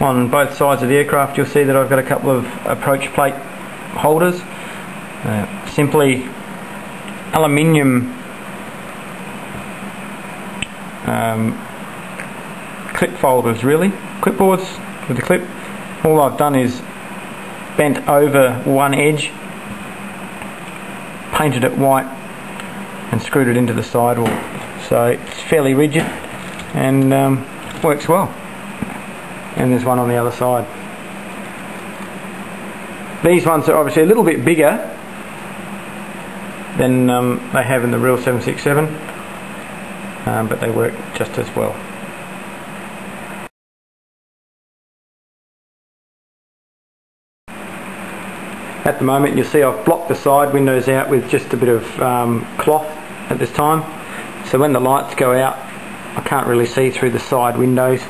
on both sides of the aircraft you'll see that I've got a couple of approach plate holders. Uh, simply aluminium um, clip folders really, clipboards with a clip. All I've done is bent over one edge, painted it white and screwed it into the sidewall. So it's fairly rigid and um, works well. And there's one on the other side. These ones are obviously a little bit bigger than um, they have in the real 767, um, but they work just as well. At the moment you'll see I've blocked the side windows out with just a bit of um, cloth at this time so when the lights go out I can't really see through the side windows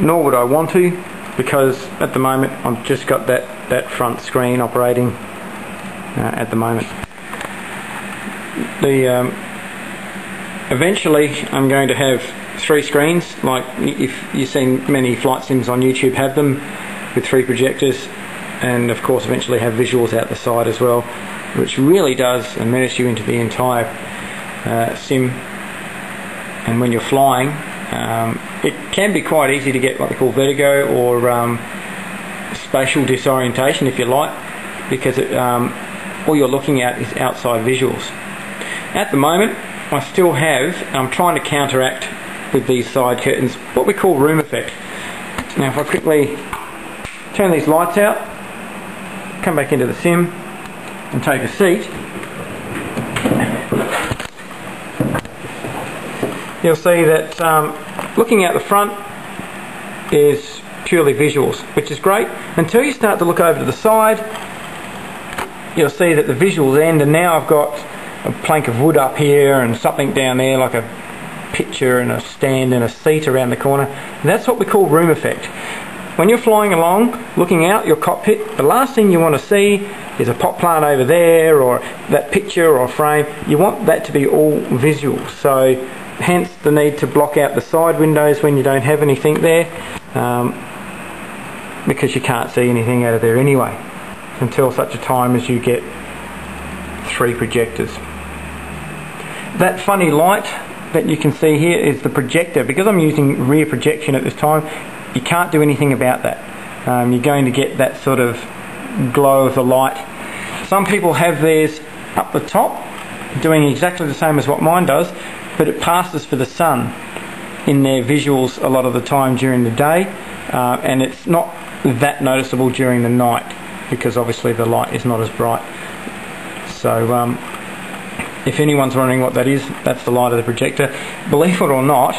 nor would I want to because at the moment I've just got that, that front screen operating uh, at the moment. The um, Eventually I'm going to have three screens like if you've seen many flight sims on YouTube have them with three projectors and of course eventually have visuals out the side as well which really does immerse you into the entire uh, sim and when you're flying um, it can be quite easy to get what they call vertigo or um, spatial disorientation if you like because it, um, all you're looking at is outside visuals. At the moment I still have, I'm trying to counteract with these side curtains what we call room effect. Now if I quickly turn these lights out, come back into the sim and take a seat you'll see that um, looking out the front is purely visuals, which is great. Until you start to look over to the side, you'll see that the visuals end, and now I've got a plank of wood up here and something down there like a picture and a stand and a seat around the corner. And that's what we call room effect. When you're flying along, looking out your cockpit, the last thing you want to see is a pot plant over there or that picture or frame. You want that to be all visual. So hence the need to block out the side windows when you don't have anything there um, because you can't see anything out of there anyway until such a time as you get three projectors. That funny light that you can see here is the projector. Because I'm using rear projection at this time, you can't do anything about that. Um, you're going to get that sort of glow of the light. Some people have theirs up the top, doing exactly the same as what mine does, but it passes for the sun in their visuals a lot of the time during the day uh, and it's not that noticeable during the night because obviously the light is not as bright. So um, if anyone's wondering what that is that's the light of the projector. Believe it or not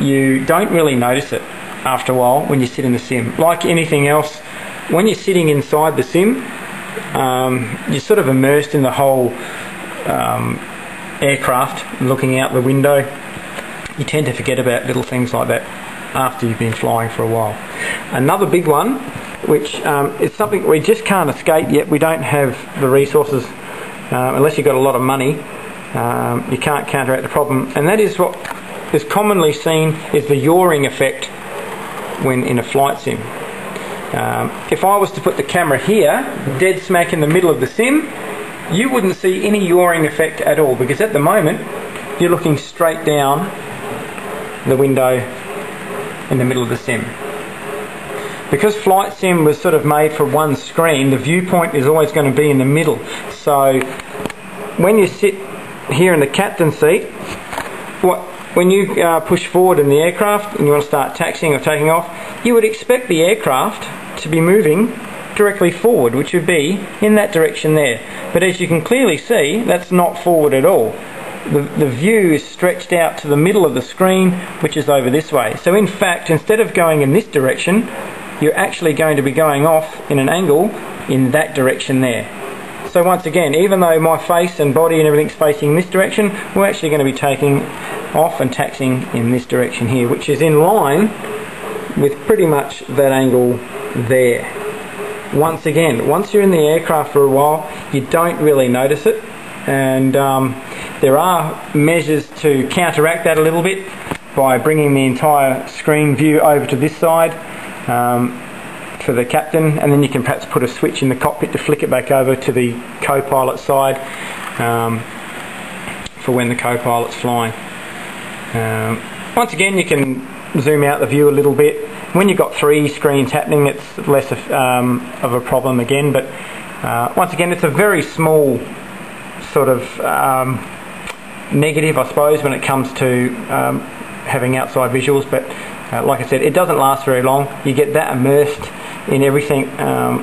you don't really notice it after a while when you sit in the sim. Like anything else when you're sitting inside the sim um, you're sort of immersed in the whole um, aircraft looking out the window, you tend to forget about little things like that after you've been flying for a while. Another big one, which um, is something we just can't escape yet, we don't have the resources, uh, unless you've got a lot of money, um, you can't counteract the problem, and that is what is commonly seen is the yawing effect when in a flight sim. Um, if I was to put the camera here, dead smack in the middle of the sim, you wouldn't see any yawing effect at all because at the moment you're looking straight down the window in the middle of the sim. Because Flight Sim was sort of made for one screen, the viewpoint is always going to be in the middle. So when you sit here in the captain seat, what, when you uh, push forward in the aircraft and you want to start taxiing or taking off, you would expect the aircraft to be moving directly forward, which would be in that direction there. But as you can clearly see, that's not forward at all. The, the view is stretched out to the middle of the screen, which is over this way. So in fact, instead of going in this direction, you're actually going to be going off in an angle in that direction there. So once again, even though my face and body and everything's facing this direction, we're actually going to be taking off and taxing in this direction here, which is in line with pretty much that angle there once again, once you're in the aircraft for a while, you don't really notice it. And um, there are measures to counteract that a little bit by bringing the entire screen view over to this side um, for the captain, and then you can perhaps put a switch in the cockpit to flick it back over to the co-pilot side um, for when the co-pilot's flying. Um, once again, you can zoom out the view a little bit. When you've got three screens happening, it's less of, um, of a problem again. But uh, once again, it's a very small sort of um, negative, I suppose, when it comes to um, having outside visuals. But uh, like I said, it doesn't last very long. You get that immersed in everything um,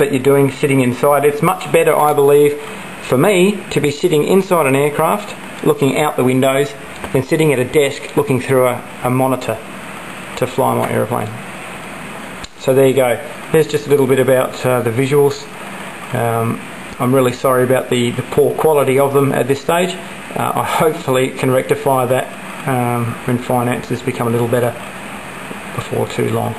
that you're doing sitting inside. It's much better, I believe, for me to be sitting inside an aircraft looking out the windows than sitting at a desk looking through a, a monitor to fly my aeroplane. So there you go. There's just a little bit about uh, the visuals. Um, I'm really sorry about the, the poor quality of them at this stage. Uh, I hopefully can rectify that um, when finances become a little better before too long.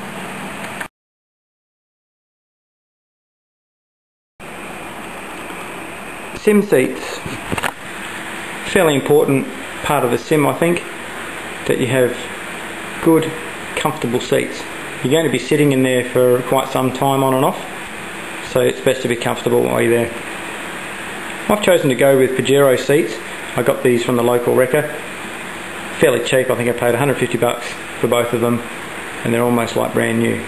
Sim seats. Fairly important part of the sim I think that you have good comfortable seats. You're going to be sitting in there for quite some time on and off so it's best to be comfortable while you're there. I've chosen to go with Pajero seats. I got these from the local wrecker. Fairly cheap, I think I paid 150 bucks for both of them and they're almost like brand new.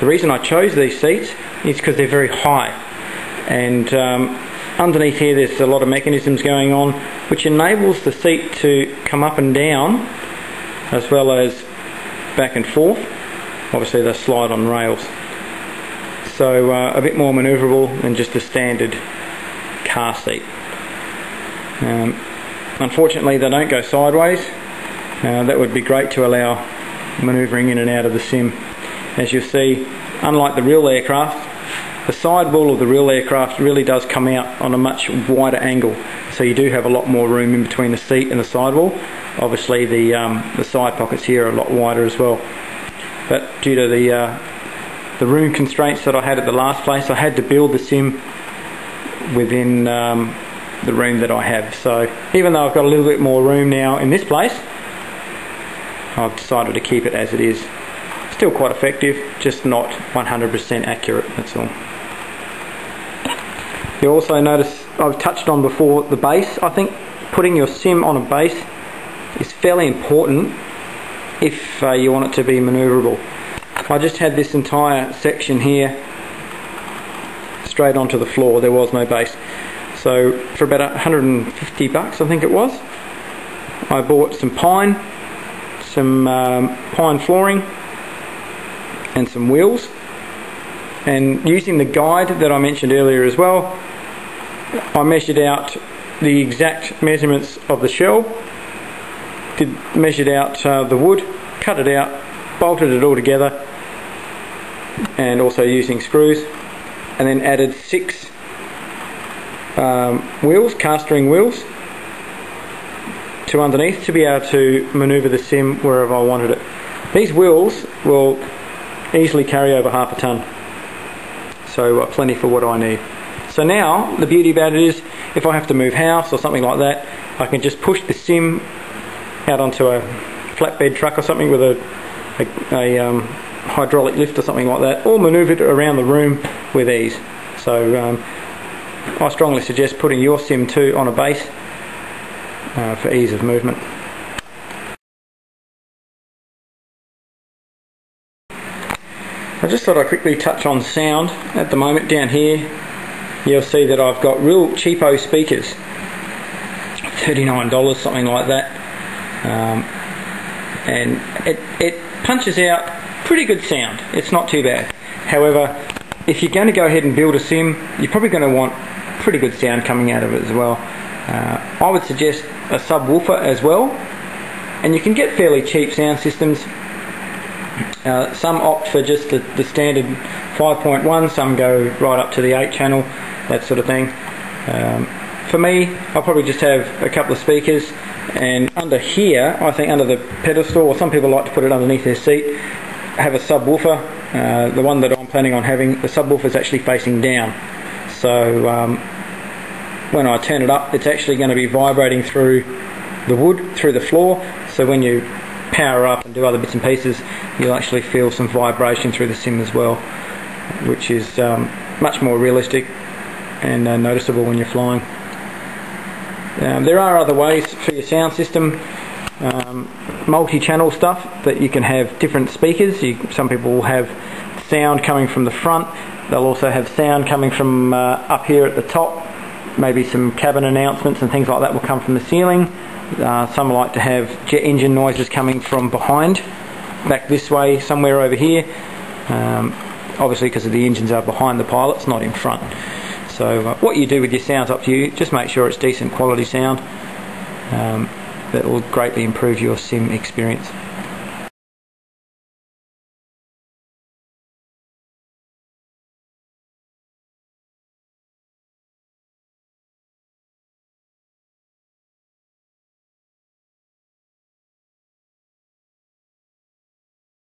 The reason I chose these seats is because they're very high and um, underneath here there's a lot of mechanisms going on which enables the seat to come up and down as well as back and forth. Obviously they slide on rails. So uh, a bit more manoeuvrable than just a standard car seat. Um, unfortunately they don't go sideways. Uh, that would be great to allow manoeuvring in and out of the sim. As you'll see, unlike the real aircraft, the side wall of the real aircraft really does come out on a much wider angle. So you do have a lot more room in between the seat and the sidewall. Obviously the, um, the side pockets here are a lot wider as well. But due to the, uh, the room constraints that I had at the last place, I had to build the sim within um, the room that I have. So even though I've got a little bit more room now in this place, I've decided to keep it as it is. Still quite effective, just not 100% accurate, that's all. You also notice I've touched on before the base. I think putting your sim on a base is fairly important if uh, you want it to be manoeuvrable. I just had this entire section here straight onto the floor. There was no base. So for about 150 bucks, I think it was, I bought some pine, some um, pine flooring, and some wheels. And using the guide that I mentioned earlier as well, I measured out the exact measurements of the shell, did measured out uh, the wood, cut it out, bolted it all together, and also using screws, and then added six um, wheels, castering wheels, to underneath to be able to manoeuvre the sim wherever I wanted it. These wheels will easily carry over half a ton, so uh, plenty for what I need. So now the beauty about it is if I have to move house or something like that I can just push the sim out onto a flatbed truck or something with a, a, a um, hydraulic lift or something like that or manoeuvre it around the room with ease. So um, I strongly suggest putting your sim 2 on a base uh, for ease of movement. I just thought I'd quickly touch on sound at the moment down here you'll see that I've got real cheapo speakers. $39 something like that. Um, and it, it punches out pretty good sound. It's not too bad. However if you're going to go ahead and build a sim you're probably going to want pretty good sound coming out of it as well. Uh, I would suggest a subwoofer as well. And you can get fairly cheap sound systems some opt for just the, the standard 5.1 some go right up to the 8 channel that sort of thing. Um, for me, I'll probably just have a couple of speakers and under here, I think under the pedestal, or some people like to put it underneath their seat, have a subwoofer. Uh, the one that I'm planning on having, the subwoofer is actually facing down. So um, when I turn it up, it's actually going to be vibrating through the wood, through the floor. So when you power up and do other bits and pieces, you'll actually feel some vibration through the sim as well, which is um, much more realistic and uh, noticeable when you're flying. Um, there are other ways for your sound system, um, multi-channel stuff that you can have different speakers. You, some people will have sound coming from the front. They'll also have sound coming from uh, up here at the top. Maybe some cabin announcements and things like that will come from the ceiling. Uh, some like to have jet engine noises coming from behind, back this way, somewhere over here. Um, obviously because the engines are behind the pilots, not in front. So uh, what you do with your sound's up to you. Just make sure it's decent quality sound. Um, that will greatly improve your sim experience.